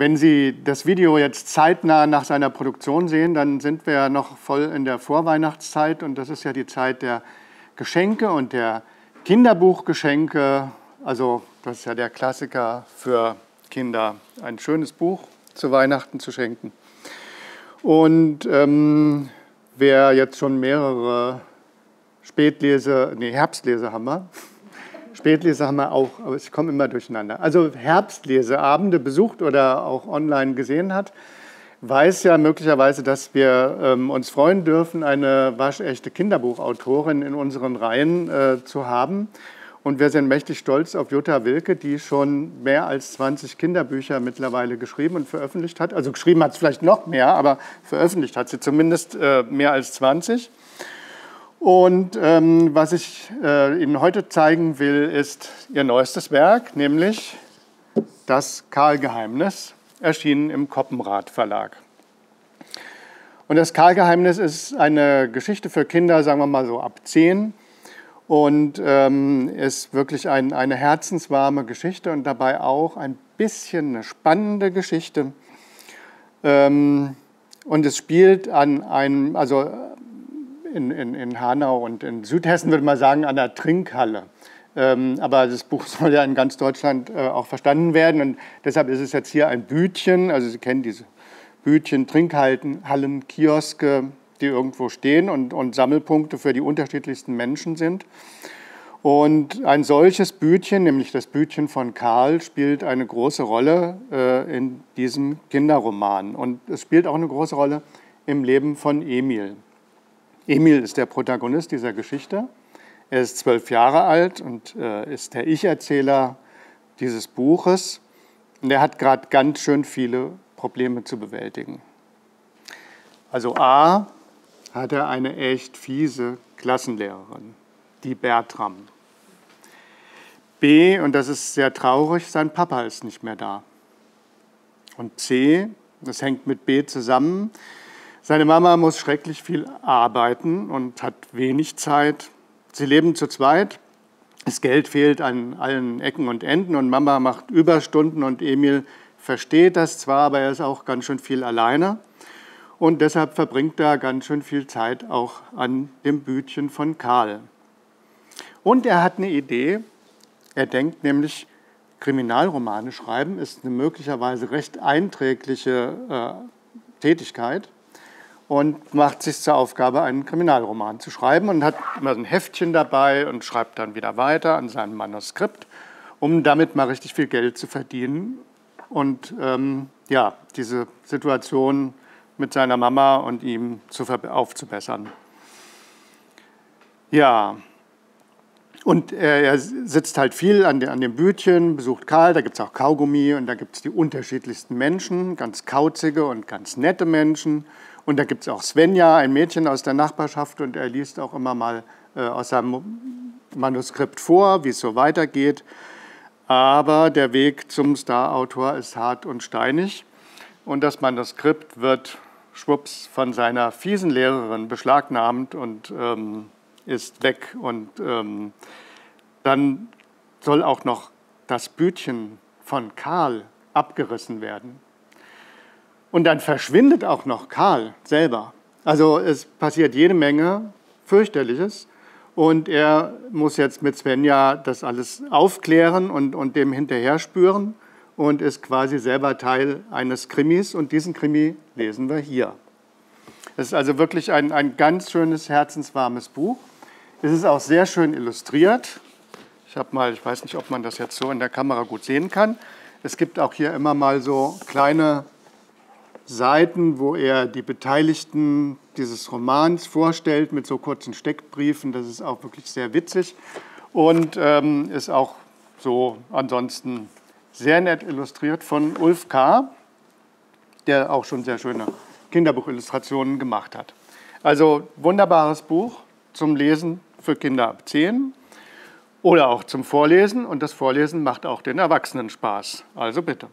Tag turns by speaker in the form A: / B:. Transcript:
A: Wenn Sie das Video jetzt zeitnah nach seiner Produktion sehen, dann sind wir noch voll in der Vorweihnachtszeit und das ist ja die Zeit der Geschenke und der Kinderbuchgeschenke. Also das ist ja der Klassiker für Kinder, ein schönes Buch zu Weihnachten zu schenken. Und ähm, wer jetzt schon mehrere Spätlese, nee, Herbstlese haben wir, Spätlese haben wir auch, aber ich komme immer durcheinander. Also Herbstleseabende besucht oder auch online gesehen hat, weiß ja möglicherweise, dass wir ähm, uns freuen dürfen, eine waschechte Kinderbuchautorin in unseren Reihen äh, zu haben. Und wir sind mächtig stolz auf Jutta Wilke, die schon mehr als 20 Kinderbücher mittlerweile geschrieben und veröffentlicht hat. Also geschrieben hat es vielleicht noch mehr, aber veröffentlicht hat sie zumindest äh, mehr als 20. Und ähm, was ich äh, Ihnen heute zeigen will, ist Ihr neuestes Werk, nämlich Das Karl-Geheimnis, erschienen im Koppenrad Verlag. Und das Karl-Geheimnis ist eine Geschichte für Kinder, sagen wir mal so ab 10 und ähm, ist wirklich ein, eine herzenswarme Geschichte und dabei auch ein bisschen eine spannende Geschichte. Ähm, und es spielt an einem, also in, in, in Hanau und in Südhessen würde man sagen an der Trinkhalle. Ähm, aber das Buch soll ja in ganz Deutschland äh, auch verstanden werden und deshalb ist es jetzt hier ein Bütchen. Also Sie kennen diese Bütchen, Trinkhallen, Hallen, Kioske, die irgendwo stehen und, und Sammelpunkte für die unterschiedlichsten Menschen sind. Und ein solches Bütchen, nämlich das Bütchen von Karl, spielt eine große Rolle äh, in diesem Kinderroman. Und es spielt auch eine große Rolle im Leben von Emil. Emil ist der Protagonist dieser Geschichte. Er ist zwölf Jahre alt und äh, ist der Ich-Erzähler dieses Buches. Und er hat gerade ganz schön viele Probleme zu bewältigen. Also A hat er eine echt fiese Klassenlehrerin, die Bertram. B, und das ist sehr traurig, sein Papa ist nicht mehr da. Und C, das hängt mit B zusammen, seine Mama muss schrecklich viel arbeiten und hat wenig Zeit. Sie leben zu zweit. Das Geld fehlt an allen Ecken und Enden und Mama macht Überstunden und Emil versteht das zwar, aber er ist auch ganz schön viel alleine. Und deshalb verbringt er ganz schön viel Zeit auch an dem Bütchen von Karl. Und er hat eine Idee. Er denkt nämlich, Kriminalromane schreiben ist eine möglicherweise recht einträgliche äh, Tätigkeit und macht sich zur Aufgabe, einen Kriminalroman zu schreiben und hat immer ein Heftchen dabei und schreibt dann wieder weiter an seinem Manuskript, um damit mal richtig viel Geld zu verdienen und ähm, ja, diese Situation mit seiner Mama und ihm zu aufzubessern. Ja, und er, sitzt halt viel an, an dem Bütchen, besucht Karl, da gibt es auch Kaugummi und da gibt es die unterschiedlichsten Menschen, ganz kauzige und ganz nette Menschen. Und da gibt es auch Svenja, ein Mädchen aus der Nachbarschaft, und er liest auch immer mal äh, aus seinem Manuskript vor, wie es so weitergeht. Aber der Weg zum Starautor ist hart und steinig. Und das Manuskript wird schwupps von seiner fiesen Lehrerin beschlagnahmt und ähm, ist weg. Und ähm, dann soll auch noch das Bütchen von Karl abgerissen werden. Und dann verschwindet auch noch Karl selber. Also es passiert jede Menge fürchterliches. Und er muss jetzt mit Svenja das alles aufklären und, und dem hinterher spüren und ist quasi selber Teil eines Krimis. Und diesen Krimi lesen wir hier. Es ist also wirklich ein, ein ganz schönes, herzenswarmes Buch. Es ist auch sehr schön illustriert. Ich habe mal, ich weiß nicht, ob man das jetzt so in der Kamera gut sehen kann. Es gibt auch hier immer mal so kleine Seiten, wo er die Beteiligten dieses Romans vorstellt mit so kurzen Steckbriefen. Das ist auch wirklich sehr witzig und ähm, ist auch so ansonsten sehr nett illustriert von Ulf K., der auch schon sehr schöne Kinderbuchillustrationen gemacht hat. Also wunderbares Buch zum Lesen für Kinder ab 10 oder auch zum Vorlesen und das Vorlesen macht auch den Erwachsenen Spaß. Also bitte.